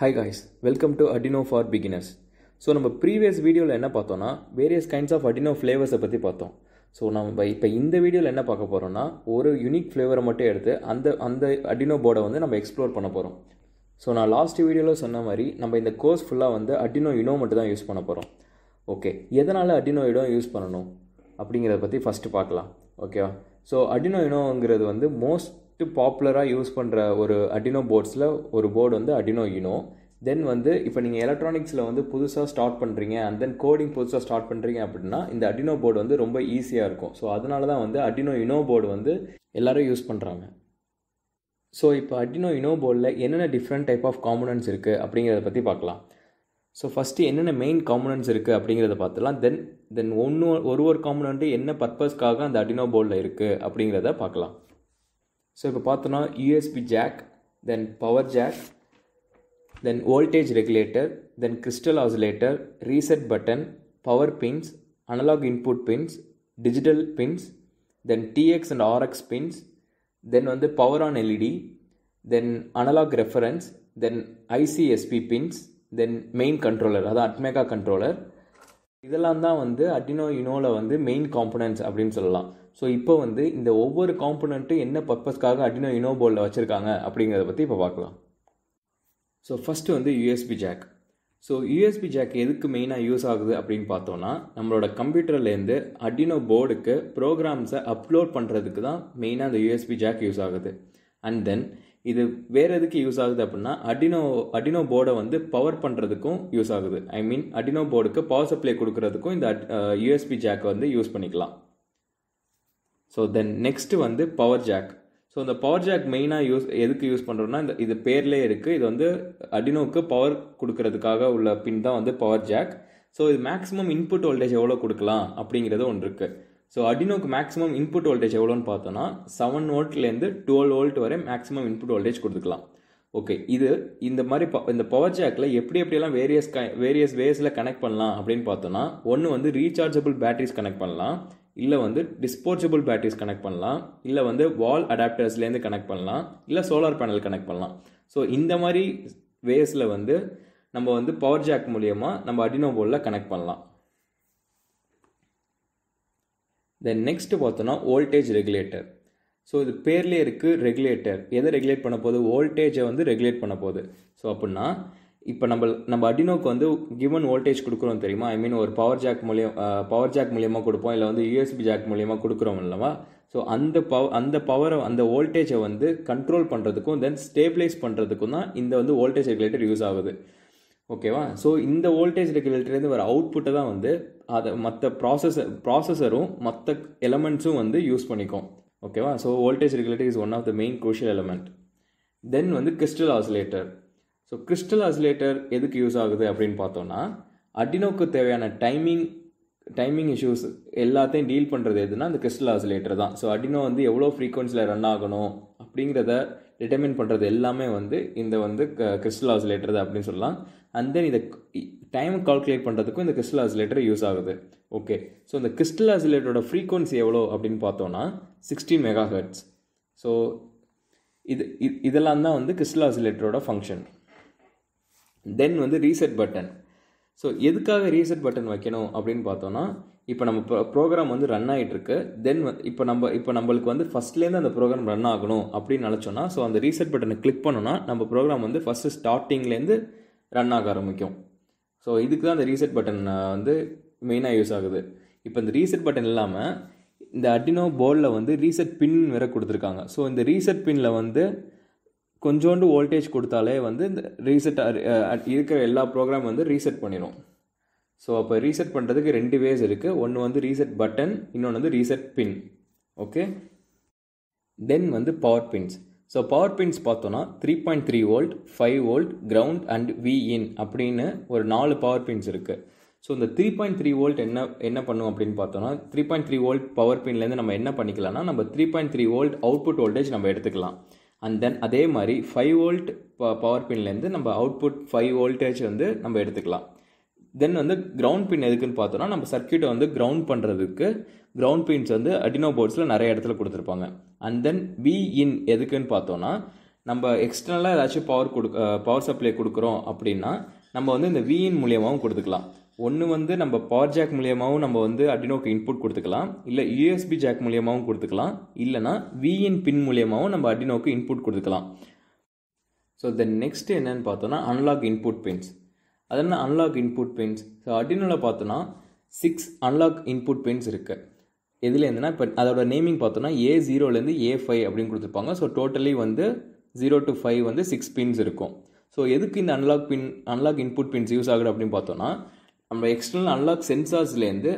Hi guys welcome to Arduino for beginners so நம்ம previous வீடியோவில் என்ன பார்த்தோம்னா வேரியஸ் கைண்ட்ஸ் ஆஃப் அடினோ ஃப்ளேவர்ஸை பற்றி பார்த்தோம். ஸோ நம்ம இப்போ இந்த வீடியோவில் என்ன பார்க்க போகிறோம்னா ஒரு யூனிக் ஃப்ளேவரை மட்டும் எடுத்து அந்த அந்த அடினோ போர்டை வந்து நம்ம எக்ஸ்ப்ளோர் பண்ண போகிறோம் ஸோ நான் லாஸ்ட் வீடியோவில் சொன்ன மாதிரி நம்ம இந்த கோர்ஸ் ஃபுல்லாக வந்து அடினோ இனோ மட்டும் தான் யூஸ் பண்ண போகிறோம் ஓகே எதனால் அடினோ இனோ யூஸ் பண்ணணும்? அப்படிங்கிறத பற்றி ஃபஸ்ட்டு பார்க்கலாம். ஓகேவா ஸோ அடினோ இனோங்கிறது வந்து மோஸ்ட் பாப்புலராக யூஸ் பண்ணுற ஒரு அடினோ போர்ட்ஸில் ஒரு போர்டு வந்து அடினோ இனோ தென் வந்து இப்போ நீங்கள் எலக்ட்ரானிக்ஸில் வந்து புதுசாக ஸ்டார்ட் பண்ணுறீங்க அண்ட் தென் கோடிங் புதுசாக ஸ்டார்ட் பண்ணுறீங்க அப்படின்னா இந்த அடினோ போர்டு வந்து ரொம்ப ஈஸியாக இருக்கும். ஸோ அதனால தான் வந்து அடினோ இனோ போர்டு வந்து எல்லோரும் யூஸ் பண்ணுறாங்க ஸோ இப்போ அடினோ இனோ போர்டில் என்னென்ன டிஃப்ரெண்ட் டைப் ஆஃப் காம்பனன்ட்ஸ் இருக்குது அப்படிங்கிறத பற்றி பார்க்கலாம். ஸோ ஃபஸ்ட்டு என்னென்ன மெயின் காம்பனன்ட்ஸ் இருக்குது அப்படிங்கிறத பார்த்துலாம் தென் தென் ஒன்று ஒரு ஒரு காம்பனண்ட்டு என்ன பர்பஸ்க்காக அந்த அடினோ போர்டில் இருக்குது அப்படிங்கிறத பார்க்கலாம். ஸோ இப்போ பார்த்தோன்னா USB jack then power jack then voltage regulator then crystal oscillator reset button power pins analog input pins digital pins then TX and RX pins then வந்து power on LED then analog reference then ICSP pins then main controller அதான் ATmega controller இதெல்லாம் தான் வந்து அடினோ இனோவில் வந்து main components அப்படின்னு சொல்லலாம். So இப்போ வந்து இந்த ஒவ்வொரு காம்பனண்ட்டும் என்ன பர்பஸ்க்காக அடினோ இனோ போர்டில் வச்சுருக்காங்க அப்படிங்கிறத பற்றி இப்போ பார்க்கலாம். ஸோ ஃபஸ்ட்டு வந்து USB jack so USB jack எதுக்கு மெயினாக யூஸ் ஆகுது அப்படின்னு பார்த்தோன்னா நம்மளோட கம்ப்யூட்டர்லேருந்து அடினோ போர்டுக்கு ப்ரோக்ராம்ஸை அப்லோட் பண்ணுறதுக்கு தான் மெயினாக அந்த யூஎஸ்பி ஜாக் யூஸ் ஆகுது. அண்ட் தென் இது வேறு எதுக்கு யூஸ் ஆகுது அப்படின்னா அடினோ அடினோ போர்டை வந்து பவர் பண்ணுறதுக்கும் யூஸ் ஆகுது. ஐ மீன் அடினோ போர்டுக்கு பவர் சப்ளை கொடுக்கறதுக்கும் இந்த யூஎஸ்பி ஜாக்கை வந்து யூஸ் பண்ணிக்கலாம். ஸோ தென் நெக்ஸ்ட்டு வந்து பவர் ஜாக் ஸோ இந்த பவர் ஜாக் மெயினாக யூஸ் எதுக்கு யூஸ் பண்ணுறோம்னா இந்த இது பேர்லேயே இருக்குது இது வந்து அடினோவுக்கு பவர் கொடுக்கறதுக்காக உள்ள பின் தான் வந்து பவர் ஜாக் ஸோ இது மேக்ஸிமம் இன்புட் வோல்டேஜ் எவ்வளோ கொடுக்கலாம் அப்படிங்கிறது ஒன்று இருக்குது ஸோ அடினோக்கு மேக்ஸிமம் இன்புட் வோல்டேஜ் எவ்வளோன்னு பார்த்தோன்னா செவன் வோல்ட்லேருந்து டுவெல் வோல்ட் வரை மேக்ஸிமம் இன்புட் வோல்டேஜ் கொடுத்துக்கலாம். ஓகே இது இந்த மாதிரி இந்த பவர் ஜாக்கில் எப்படி எப்படியெல்லாம் வேரியஸ் க வேரியஸ் வேஸில் கனெக்ட் பண்ணலாம் அப்படின்னு பார்த்தோன்னா ஒன்று வந்து ரீசார்ஜபிள் பேட்டரிஸ் கனெக்ட் பண்ணலாம் இல்லை வந்து டிஸ்போர்ச்சபிள் பேட்டரிஸ் கனெக்ட் பண்ணலாம் இல்லை வந்து வால் அடாப்டர்ஸ்லேருந்து கனெக்ட் பண்ணலாம் இல்லை சோலார் பேனல் கனெக்ட் பண்ணலாம். ஸோ இந்த மாதிரி வேஸில் வந்து நம்ம வந்து பவர் ஜாக் மூலியமாக நம்ம அடினோ போலில் கனெக்ட் பண்ணலாம். தென் நெக்ஸ்ட் பார்த்தோன்னா வோல்டேஜ் ரெகுலேட்டர் ஸோ இது பேர்லேயே இருக்குது ரெகுலேட்டர் எதை ரெகுலேட் பண்ண போகுது? வோல்டேஜை வந்து ரெகுலேட் பண்ண போகுது. ஸோ அப்படின்னா இப்போ நம்ம நம்ம அடினோக்கு வந்து கிவன் வோல்டேஜ் கொடுக்குறோம் தெரியுமா? ஐ மீன் ஒரு பவர் ஜாக் மூலியம் பவர் ஜாக் மூலியமாக கொடுப்போம். இல்லை வந்து யூஎஸ்பி ஜாக் மூலியமாக கொடுக்குறோம் இல்லவா ஸோ அந்த பவ அந்த பவரை அந்த வோல்டேஜை வந்து கண்ட்ரோல் பண்ணுறதுக்கும் தென் ஸ்டேபிளைஸ் பண்ணுறதுக்கும் தான் இந்த வந்து வோல்டேஜ் ரெகுலேட்டர் யூஸ் ஆகுது. ஓகேவா ஸோ இந்த வோல்டேஜ் ரெகுலேட்டர்லேருந்து வர அவுட்புட்டை தான் வந்து அதை மற்ற ப்ராசஸர் ப்ராசஸரும் மற்ற எலமெண்ட்ஸும் வந்து யூஸ் பண்ணிக்கும். ஓகேவா so voltage regulator is one of the main crucial element then வந்து crystal oscillator so crystal oscillator எதுக்கு யூஸ் ஆகுது அப்படின்னு பார்த்தோன்னா அடினோக்கு தேவையான டைமிங் டைமிங் இஷ்யூஸ் எல்லாத்தையும் டீல் பண்ணுறது எதுனா அந்த கிறிஸ்டல் ஆசிலேட்டர் தான். ஸோ அடினோ வந்து எவ்வளோ ஃப்ரீக்வன்சியில் ரன் ஆகணும் அப்படிங்கிறத டிட்டர்மின் பண்ணுறது எல்லாமே வந்து இந்த வந்து கிறிஸ்டல் ஆசிலேட்டர் அப்படின்னு சொல்லலாம். அண்ட் தென் இதை டைம் கால்குலேட் பண்ணுறதுக்கும் இந்த கிறிஸ்டல் ஆசிலேட்டர் யூஸ் ஆகுது. ஓகே ஸோ இந்த கிறிஸ்டல் ஆசிலேட்டரோட ஃப்ரீக்வன்சி எவ்வளோ அப்படின்னு பார்த்தோன்னா சிக்ஸ்டீன் மெகா ஹெர்ட்ஸ் ஸோ இது இதெல்லாம் தான் வந்து கிறிஸ்டல் ஆசிலேட்டரோட ஃபங்க்ஷன் தென் வந்து ரீசெட் பட்டன் ஸோ எதுக்காக ரீசெட் பட்டன் வைக்கணும் அப்படின்னு பார்த்தோன்னா இப்போ நம்ம ப்ரோ ப்ரோக்ராம் வந்து ரன் ஆகிட்டுருக்கு தென் இப்போ நம்ம இப்போ நம்மளுக்கு வந்து ஃபஸ்ட்லேருந்து அந்த ப்ரோக்ராம் ரன் ஆகணும் அப்படின்னு நினச்சோன்னா ஸோ அந்த ரீசெட் பட்டனை கிளிக் பண்ணோன்னா நம்ம ப்ரோக்ராம் வந்து ஃபஸ்ட்டு ஸ்டார்டிங்லேருந்து ரன் ஆக ஆரம்பிக்கும். ஸோ இதுக்கு தான் இந்த ரீசெட் பட்டன் வந்து மெயினாக யூஸ் ஆகுது. இப்போ இந்த ரீசெட் பட்டன் இல்லாமல் இந்த அடினோ போர்டில் வந்து ரீசெட் பின் வேற கொடுத்துருக்காங்க. ஸோ இந்த ரீசெட் பின்னில் வந்து கொஞ்சோண்டு வோல்டேஜ் கொடுத்தாலே வந்து இந்த ரீசெட் இருக்கிற எல்லா ப்ரோக்ராம் வந்து ரீசெட் பண்ணிடும் ஸோ அப்போ ரீசெட் பண்ணுறதுக்கு ரெண்டு வேஸ் இருக்குது ஒன்று வந்து ரீசெட் பட்டன் இன்னொன்று வந்து ரீசெட் பின் ஓகே தென் வந்து power pins so power pins பார்த்தோன்னா three point three volt five volt ground and V in அப்படின்னு ஒரு நாலு பவர் பின்ஸ் இருக்குது ஸோ இந்த த்ரீ பாயிண்ட் த்ரீ வோல்ட் என்ன என்ன பண்ணும் அப்படின்னு பார்த்தோன்னா three point three volt power பின்லேருந்து நம்ம என்ன பண்ணிக்கலாம்னா நம்ம three point three volt output voltage நம்ம எடுத்துக்கலாம். அண்ட் தென் அதே மாதிரி ஃபைவ் வோல்ட் பவர் பின்லேருந்து நம்ம அவுட்புட் ஃபைவ் வோல்டேஜ் வந்து நம்ம எடுத்துக்கலாம். தென் வந்து கிரவுண்ட் பின் எதுக்குன்னு பார்த்தோன்னா நம்ம சர்க்கியூட்டை வந்து கிரவுண்ட் பண்ணுறதுக்கு கிரவுண்ட் பின்ஸ் வந்து அடினோ போர்ட்ஸில் நிறைய இடத்துல கொடுத்துருப்பாங்க. அண்ட் தென் வி இன் எதுக்குன்னு பார்த்தோன்னா நம்ம எக்ஸ்டர்னலாக ஏதாச்சும் பவர் கொடுக்க பவர் சப்ளை கொடுக்குறோம் அப்படின்னா நம்ம வந்து இந்த விஇன் மூலியமாகவும் கொடுத்துக்கலாம். ஒன்று வந்து நம்ம பவர் ஜாக் மூலியமாகவும் நம்ம வந்து அடினோக்கு இன்புட் கொடுத்துக்கலாம். இல்லை யூஎஸ்பி ஜாக் மூலியமாகவும் கொடுத்துக்கலாம். இல்லைனா விஇன் பின் மூலியமாகவும் நம்ம அடினோக்கு இன்புட் கொடுத்துக்கலாம். ஸோ தென் நெக்ஸ்ட் என்னன்னு பார்த்தோன்னா அன்லாக் இன்புட் பின்ஸ் அது என்ன அன்லாக் இன்புட் பின்ஸ் ஸோ அடினோவில் பார்த்தோன்னா சிக்ஸ் அன்லாக் இன்புட் பின்ஸ் இருக்குது எதுலேருந்துன்னா இப்போ அதோட நேமிங் பார்த்தோன்னா ஏ ஜீரோலேருந்து ஏ ஃபைவ் அப்படின்னு கொடுத்துருப்பாங்க. ஸோ டோட்டலி வந்து ஜீரோ டு ஃபைவ் வந்து சிக்ஸ் பின்ஸ் இருக்கும். ஸோ எதுக்கு இந்த analog pin analog input pins use ஆகுது அப்படின்னு பார்த்தோன்னா நம்ம எக்ஸ்டர்னல் அன்லாக் சென்சார்ஸ்லேருந்து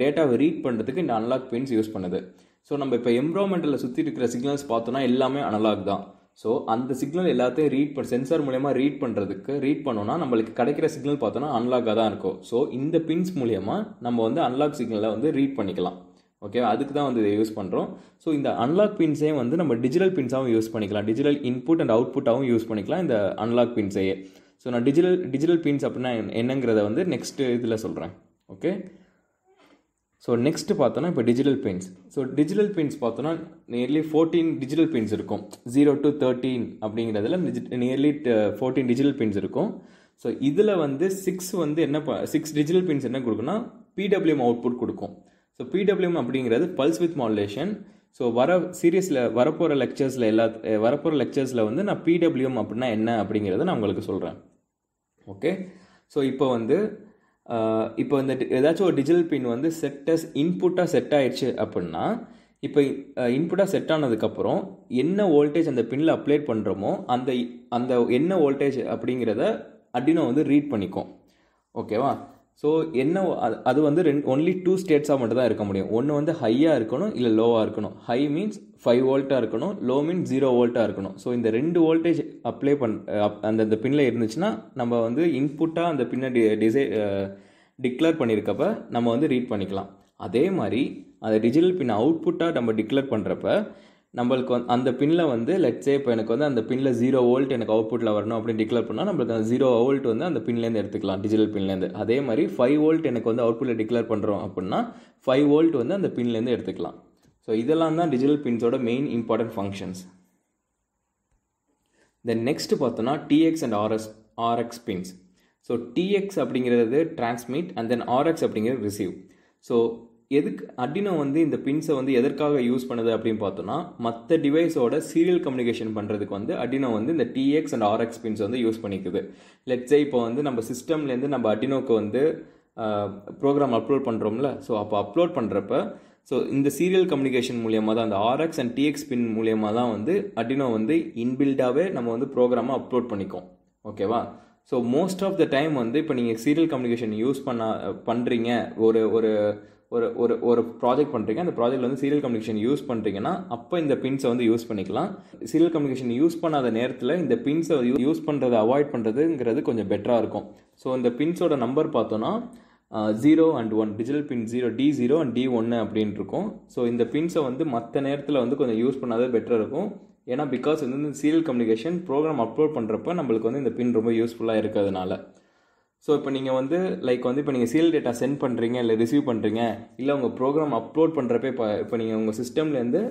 டேட்டாவை ரீட் பண்ணுறதுக்கு இந்த அன்லாக் பின்ஸ் யூஸ் பண்ணுது. ஸோ நம்ம இப்போ என்வரான்மெண்ட்டில் சுற்றி இருக்கிற சிக்னல்ஸ் பார்த்தோன்னா எல்லாமே அனலாக் தான். ஸோ அந்த சிக்னல் எல்லாத்தையும் ரீட் பண்ண சென்சார் மூலயமா ரீட் பண்ணுறதுக்கு ரீட் பண்ணோன்னா நம்மளுக்கு கிடைக்கிற சிக்னல் பார்த்தோன்னா அன்லாக்காக தான் இருக்கும். ஸோ இந்த பின்ஸ் மூலயமா நம்ம வந்து அன்லாக் சிக்னலை வந்து ரீட் பண்ணிக்கலாம். ஓகே அதுக்கு தான் வந்து இதை யூஸ் பண்ணுறோம் ஸோ இந்த அன்லாக் பின்ஸே வந்து நம்ம டிஜிட்டல் பின்ஸாகவும் யூஸ் பண்ணிக்கலாம். டிஜிட்டல் இன்புட் அண்ட் அவுட்புட்டாகவும் யூஸ் பண்ணிக்கலாம் இந்த அன்லாக் பின்ஸையே ஸோ நான் டிஜிட்டல் டிஜிட்டல் பின்ஸ் அப்படின்னா என்னங்கிறத வந்து நெக்ஸ்ட் இதில் சொல்கிறேன் ஓகே ஸோ நெக்ஸ்ட் பார்த்தோன்னா இப்போ digital pins so digital pins பார்த்தோன்னா நியர்லி ஃபோர்டீன் டிஜிட்டல் பெயிண்ட்ஸ் இருக்கும். ஜீரோ டு தேர்ட்டீன் அப்படிங்கிறதுல நியர்லி ஃபோர்டீன் டிஜிட்டல் பெயின்ஸ் இருக்கும். ஸோ இதில் வந்து சிக்ஸ் வந்து என்ன சிக்ஸ் டிஜிட்டல் பெயின்ஸ் என்ன கொடுக்குன்னா பிடபிள்யூஎம் அவுட்புட் கொடுக்கும். ஸோ பிடபிள்யூஎம் அப்படிங்கிறது பல்ஸ் வித் மாடுலேஷன் ஸோ வர சீரியஸில் வரப்போகிற லெக்சர்ஸில் எல்லா வரப்போகிற லெக்சர்ஸில் வந்து நான் பிடபிள்யூஎம் அப்படின்னா என்ன அப்படிங்கிறத நான் உங்களுக்கு சொல்கிறேன் ஓகே ஸோ இப்போ வந்து இப்போ இந்த ஏதாச்சும் ஒரு டிஜிட்டல் பின் வந்து செட்டஸ் இன்புட்டாக செட் ஆயிடுச்சு அப்படின்னா இப்போ இன்புட்டாக செட் ஆனதுக்கப்புறம் என்ன வோல்டேஜ் அந்த பின்னில் அப்ளை பண்ணுறோமோ அந்த அந்த என்ன வோல்டேஜ் அப்படிங்கிறத அடினோ வந்து ரீட் பண்ணிக்கும். ஓகேவா ஸோ என்ன அது வந்து ரெண்டு ஒன்லி டூ ஸ்டேட்ஸாக மட்டும் தான் இருக்க முடியும். ஒன்று வந்து ஹையாக இருக்கணும் இல்லை லோவாக இருக்கணும். ஹை மீன்ஸ் ஃபைவ் வோல்ட்டாக இருக்கணும் லோ மீன்ஸ் ஜீரோ வோல்ட்டாக இருக்கணும். ஸோ இந்த ரெண்டு வோல்டேஜ் அப்ளை பண் அந்த அந்த பின்னில் இருந்துச்சுன்னா நம்ம வந்து இன்புட்டாக அந்த பின்னை டி டிசை டிக்ளேர் பண்ணியிருக்கப்ப நம்ம வந்து ரீட் பண்ணிக்கலாம். அதே மாதிரி அந்த டிஜிட்டல் பின் அவுட்புட்டாக நம்ம டிக்ளேர் பண்ணுறப்ப நம்மளுக்கு வந்து அந்த பின்னில் வந்து லெட்ஸே இப்போ எனக்கு வந்து அந்த பின்னில் ஜீரோ வோல்ட் எனக்கு அவுட்புட்டில் வரணும் அப்படின்னு டிக்ளேர் பண்ணால் நம்மளுக்கு அந்த ஜீரோ வோல்ட் வந்து அந்த பின்லேருந்து எடுத்துக்கலாம் டிஜிட்டல் பின்லேருந்து அதே மாதிரி ஃபைவ் வோல்ட் எனக்கு வந்து அவுட்புட்டில் டிக்ளேர் பண்ணுறோம் அப்படின்னா ஃபைவ் வோல்ட் வந்து அந்த பின்லேருந்து எடுத்துக்கலாம். ஸோ இதெல்லாம் தான் digital பின்ஸோட main important functions then next பார்த்தோன்னா TX and RS RX pins so TX அப்படிங்கிறது டிரான்ஸ்மிட் அண்ட் தென் ஆர்எக்ஸ் அப்படிங்கிறது ரிசீவ் ஸோ எதுக்கு அடினோ வந்து இந்த பின்ஸை வந்து எதற்காக யூஸ் பண்ணுது அப்படின்னு பார்த்தோன்னா மற்ற டிவைஸோட சீரியல் கம்யூனிகேஷன் பண்ணுறதுக்கு வந்து அடினோ வந்து இந்த டிஎக்ஸ் அண்ட் ஆர்எக்ஸ் பின்ஸ் வந்து யூஸ் பண்ணிக்குது. லெட்ஸே இப்போ வந்து நம்ம சிஸ்டம்லேருந்து நம்ம அடினோக்கு வந்து ப்ரோக்ராம் அப்லோட் பண்ணுறோம்ல ஸோ அப்போ அப்லோட் பண்ணுறப்ப ஸோ இந்த சீரியல் கம்யூனிகேஷன் மூலியமாக தான் அந்த ஆர்எக்ஸ் அண்ட் டிஎக்ஸ் பின் மூலியமாக தான் வந்து அடினோ வந்து இன்பில்டாகவே நம்ம வந்து ப்ரோக்ராமை அப்லோட் பண்ணிக்கோம் ஓகேவா so most of the time வந்து இப்போ நீங்கள் சீரியல் கம்யூனிகேஷன் யூஸ் பண்ண பண்ணுறீங்க ஒரு ஒரு ஒரு ஒரு ஒரு ப்ராஜெக்ட் பண்ணுறீங்க அந்த ப்ராஜெக்ட்டில் வந்து சீரியல் கம்யூனிகேஷன் யூஸ் பண்ணுறீங்கன்னா அப்போ இந்த பின்ஸை வந்து யூஸ் பண்ணிக்கலாம். சீரியல் கம்யூனிகேஷன் யூஸ் பண்ணாத நேரத்தில் இந்த பின்ஸை யூஸ் பண்ணுறதை அவாய்ட் பண்ணுறதுங்கிறது கொஞ்சம் பெட்டராக இருக்கும். ஸோ இந்த பின்ஸோட நம்பர் பார்த்தோன்னா zero and one digital pin zero D zero and D ஒன்று அப்படின்னு இருக்கும் ஸோ இந்த பின்ஸை வந்து மற்ற நேரத்தில் வந்து கொஞ்சம் யூஸ் பண்ணாதே பெட்டராக இருக்கும். ஏன்னா பிகாஸ் வந்து இந்த சீரியல் கம்யூனிகேஷன் ப்ரோக்ராம் அப்லோட் பண்ணுறப்ப நம்மளுக்கு வந்து இந்த பின் ரொம்ப யூஸ்ஃபுல்லாக இருக்கிறதுனால. ஸோ இப்போ நீங்கள் வந்து லைக் வந்து இப்போ நீங்கள் சீரியல் டேட்டா சென்ட் பண்ணுறீங்க இல்லை ரிசீவ் பண்ணுறீங்க இல்லை உங்கள் ப்ரோக்ராம் அப்லோட் பண்ணுறப்பே இப்போ இப்போ நீங்கள் உங்கள் சிஸ்டம்லேருந்து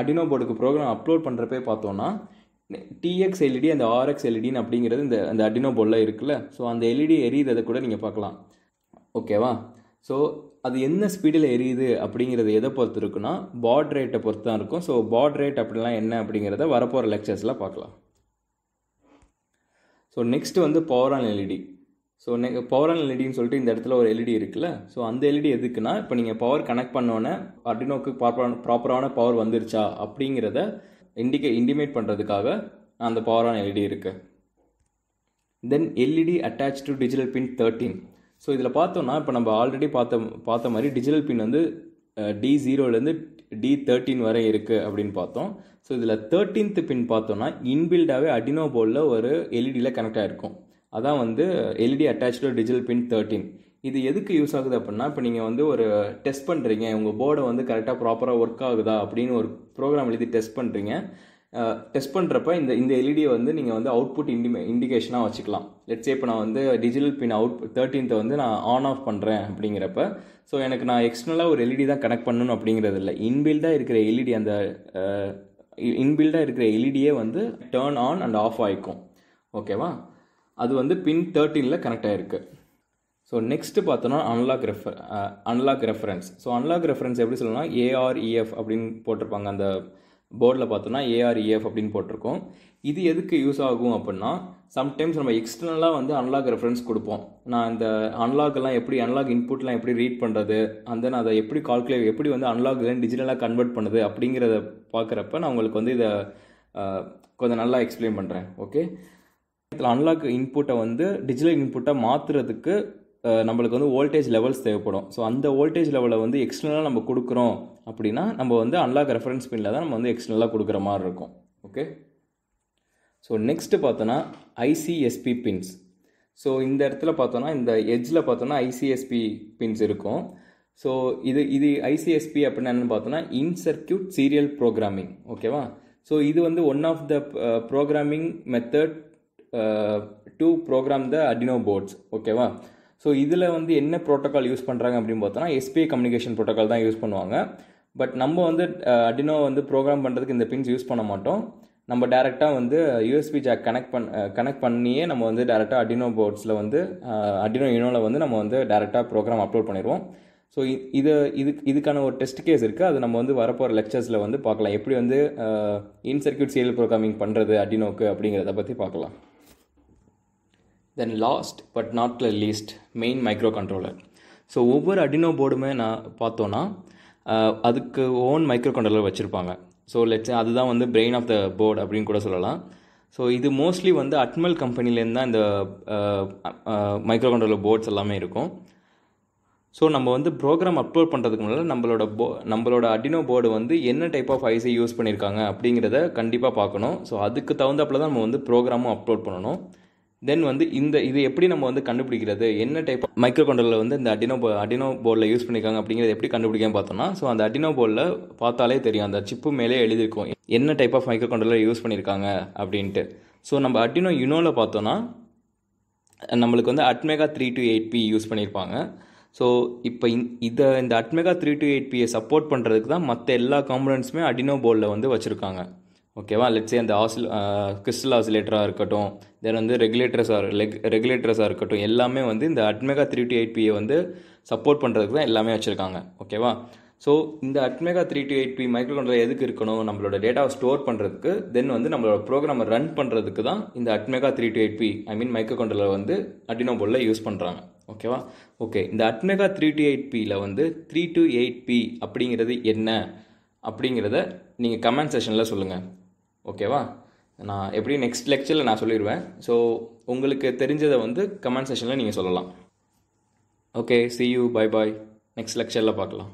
அடினோ போர்டுக்கு ப்ரோக்ராம் அப்லோட் பண்ணுறப்பே பார்த்தோன்னா டிஎக்ஸ் எல்இடி அந்த ஆர்எக்ஸ் எல்இடின்னு அப்படிங்கிறது இந்த அந்த அடினோ போர்டில் இருக்குல்ல. ஸோ அந்த எல்இடி எரியிறதை கூட நீங்கள் பார்க்கலாம். ஓகேவா? ஸோ அது என்ன ஸ்பீடில் எரியுது அப்படிங்கிறது எதை பொறுத்து இருக்குன்னா பாட் ரேட்டை பொறுத்து தான் இருக்கும். ஸோ பாட் ரேட் அப்படிலாம் என்ன அப்படிங்கிறத வரப்போகிற லெக்சர்ஸில் பார்க்கலாம். ஸோ நெக்ஸ்ட் வந்து பவர் ஆன் எல்இடி ஸோ நெ பவர் ஆன் எல்இடின்னு சொல்லிட்டு இந்த இடத்துல ஒரு எல்இடி இருக்குல்ல? ஸோ அந்த எல்இடி எதுக்குன்னா இப்போ நீங்கள் பவர் கனெக்ட் பண்ணோன்னே அர்டினோக்கு ப்ராப்பரான ப்ராப்பரான பவர் வந்துருச்சா அப்படிங்கிறத இண்டிகே இண்டிமேட் பண்ணுறதுக்காக அந்த பவர் ஆன் எல்இடி இருக்குது then LED attach to digital pin thirteen so இதில் பார்த்தோம்னா இப்போ நம்ம ஆல்ரெடி பார்த்த பார்த்த மாதிரி டிஜிட்டல் பின் வந்து டி ஜீரோலேருந்து டி தேர்ட்டின் வரை இருக்குது அப்படின்னு பார்த்தோம். ஸோ இதில் தேர்ட்டீன்த் பின் பார்த்தோம்னா இன்பில்டாகவே அடினோ போர்டில் ஒரு எல்இடியில் கனெக்ட் ஆகிருக்கும் அதான் வந்து LED attach digital pin thirteen இது எதுக்கு யூஸ் ஆகுது அப்படின்னா இப்போ நீங்கள் வந்து ஒரு டெஸ்ட் பண்ணுறீங்க உங்கள் போர்டை வந்து கரெக்டாக ப்ராப்பராக ஒர்க் ஆகுதா அப்படின்னு ஒரு ப்ரோக்ராம் எழுதி டெஸ்ட் பண்ணுறீங்க டெஸ்ட் பண்ணுறப்ப இந்த இந்த எல்இடியை வந்து நீங்கள் வந்து அவுட்புட் இண்டிமே இண்டிகேஷனாக வச்சுக்கலாம். லெட்ஸே இப்போ நான் வந்து டிஜிட்டல் பின் அவுட் தேர்ட்டீன்த்தை வந்து நான் ஆன் ஆஃப் பண்ணுறேன் அப்படிங்கிறப்ப ஸோ எனக்கு நான் எக்ஸ்டர்னலாக ஒரு எல்இடி தான் கனெக்ட் பண்ணணும் அப்படிங்கிறது இல்லை இன்பில்டாக இருக்கிற எல்இடி அந்த இன்பில்டாக இருக்கிற எல்இடியே வந்து டேர்ன் ஆன் அண்ட் ஆஃப் ஆகிக்கும் ஓகேவா அது வந்து பின் தேர்ட்டீனில் கனெக்ட் ஆகிருக்கு ஸோ நெக்ஸ்ட்டு பார்த்தோன்னா analog refer analog reference so analog reference எப்படி சொல்லணும்னா ஏஆர்இஎஃப் அப்படின்னு போட்டிருப்பாங்க அந்த போர்டில் பார்த்தோன்னா ஏஆர்இஎஃப் அப்படின்னு போட்டிருக்கோம். இது எதுக்கு யூஸ் ஆகும் அப்படின்னா சம்டைம்ஸ் நம்ம எக்ஸ்டர்னலாக வந்து அன்லாக் ரெஃபரன்ஸ் கொடுப்போம். நான் இந்த அன்லாக்லாம் எப்படி அன்லாக் இன்புட்லாம் எப்படி ரீட் பண்ணுறது அந்த நான் அதை எப்படி கால்குலேட் எப்படி வந்து அன்லாக்லாம் டிஜிட்டலாக கன்வெர்ட் பண்ணுது அப்படிங்கிறத பார்க்குறப்ப நான் உங்களுக்கு வந்து இதை கொஞ்சம் நல்லா எக்ஸ்பிளைன் பண்ணுறேன் ஓகே இதில் அன்லாக் இன்புட்டை வந்து டிஜிட்டல் இன்புட்டை மாற்றுறதுக்கு நம்மளுக்கு வந்து வோல்டேஜ் லெவல்ஸ் தேவைப்படும். ஸோ அந்த வோல்டேஜ் லெவலை வந்து எக்ஸ்டர்னலாக நம்ம கொடுக்குறோம் அப்படின்னா நம்ம வந்து அன்லாக் ரெஃபரன்ஸ் பின்னில் தான் நம்ம வந்து எக்ஸ்டர்னலாக கொடுக்குற மாதிரி இருக்கும். ஓகே ஸோ நெக்ஸ்ட்டு பார்த்தோன்னா ஐசிஎஸ்பி பின்ஸ் ஸோ இந்த இடத்துல பார்த்தோன்னா இந்த எட்ஜில் பார்த்தோன்னா ஐசிஎஸ்பி பின்ஸ் இருக்கும். ஸோ இது இது ஐசிஎஸ்பி அப்படின்னு என்னென்னு பார்த்தோன்னா இன்சர்க்யூட் சீரியல் ப்ரோக்ராமிங் ஓகேவா ஸோ இது வந்து one of the programming method to program the Arduino boards ஓகேவா ஸோ இதில் வந்து என்ன ப்ரோட்டோக்கால் யூஸ் பண்ணுறாங்க அப்படின்னு பார்த்தோன்னா எஸ்பிஐ கம்யூனிகேஷன் ப்ரோட்டோக்கால் தான் யூஸ் பண்ணுவாங்க. பட் நம்ம வந்து அடினோ வந்து ப்ரோக்ராம் பண்ணுறதுக்கு இந்த பின்ஸ் யூஸ் பண்ண மாட்டோம். நம்ம டேரெக்டாக வந்து யூஎஸ்பி ஜாக் கனெக்ட் பண் கனெக்ட் பண்ணியே நம்ம வந்து டேரெக்டாக அடினோ போர்ட்ஸில் வந்து அடினோ யூனோவில் வந்து நம்ம வந்து டேரெக்டாக ப்ரோக்ராம் அப்லோட் பண்ணிடுவோம். ஸோ இது இது இதுக்கான ஒரு டெஸ்ட் கேஸ் இருக்குது அது நம்ம வந்து வரப்போகிற லெக்சர்ஸில் வந்து பார்க்கலாம். எப்படி வந்து இன் சர்க்கியூட் சீரியல் ப்ரோக்ராமிங் பண்ணுறது அடினோக்கு அப்படிங்கிறத பற்றி பார்க்கலாம். Then last but not least main microcontroller so ஒவ்வொரு அடினோ போர்டுமே நான் பார்த்தோன்னா அதுக்கு ஓன் மைக்ரோ கண்ட்ரோலர் வச்சுருப்பாங்க ஸோ லெட்ஸ் அதுதான் வந்து பிரெயின் ஆஃப் த போர்டு அப்படின்னு கூட சொல்லலாம். ஸோ இது மோஸ்ட்லி வந்து அட்மல் கம்பெனிலேருந்து தான் இந்த மைக்ரோ கண்ட்ரோலர் போர்ட்ஸ் எல்லாமே இருக்கும். ஸோ நம்ம வந்து ப்ரோக்ராம் அப்லோட் பண்ணுறதுக்கு முன்னால் நம்மளோட போ நம்மளோட அடினோ போர்டு வந்து என்ன டைப் ஆஃப் ஐசி யூஸ் பண்ணியிருக்காங்க அப்படிங்கிறத கண்டிப்பாக பார்க்கணும். ஸோ அதுக்கு தகுந்தாப்பில் தான் நம்ம வந்து ப்ரோக்ராமும் அப்லோட் பண்ணணும். தென் வந்து இந்த இது எப்படி நம்ம வந்து கண்டுபிடிக்கிறது? என்ன டைப் மைக்ரோ கண்ட்ரோலில் வந்து இந்த அடினோ அடினோ போர்டில் யூஸ் பண்ணியிருக்காங்க அப்படிங்கிறது எப்படி கண்டுபிடிக்காம பார்த்தோம்னா ஸோ அந்த அடினோ போர்டில் பார்த்தாலே தெரியும். அந்த சிப்பு மேலே எழுதியிருக்கும். என்ன type of microcontroller use பண்ணியிருக்காங்க அப்படின்ட்டு. ஸோ நம்ம அடினோ யுனோவில் பார்த்தோன்னா நம்மளுக்கு வந்து ATmega three two eight P use பண்ணியிருப்பாங்க ஸோ இப்போ இதை இந்த அட்மெகா த்ரீ டு எயிட் பியை சப்போர்ட் பண்ணுறதுக்கு தான் மற்ற எல்லா காம்பனன்ட்ஸுமே அடினோ போர்டில் வந்து வச்சுருக்காங்க. ஓகேவா லெட்ஸே அந்த ஆசில் கிறிஸ்டல் ஆசிலேட்டராக இருக்கட்டும் தென் வந்து ரெகுலேட்டர்ஸாக லெக் ரெகுலேட்டர்ஸாக இருக்கட்டும் எல்லாமே வந்து இந்த அட்மெகா த்ரீ டூ எயிட் பியை வந்து சப்போர்ட் பண்ணுறதுக்கு தான் எல்லாமே வச்சுருக்காங்க. ஓகேவா ஸோ இந்த ATmega three two eight P micro control எதுக்கு இருக்கணும்? நம்மளோட டேட்டாவை ஸ்டோர் பண்ணுறதுக்கு தென் வந்து நம்மளோட ப்ரோக்ராமை ரன் பண்ணுறதுக்கு தான் இந்த ATmega three two eight P I mean microcontroller வந்து அடினோ யூஸ் பண்ணுறாங்க ஓகேவா ஓகே இந்த அட்மெகா த்ரீ டூ எயிட் பியில் வந்து த்ரீ டு எயிட் பி அப்படிங்கிறது என்ன? அப்படிங்கிறத நீங்கள் கமெண்ட் செஷனில் சொல்லுங்கள் ஓகேவா? நான் எப்படி நெக்ஸ்ட் லெக்சரில் நான் சொல்லிடுவேன் ஸோ உங்களுக்கு தெரிஞ்சதை வந்து கமெண்ட் செஷனில் நீங்கள் சொல்லலாம். Okay see you bye bye next லெக்சரில் பார்க்கலாம்.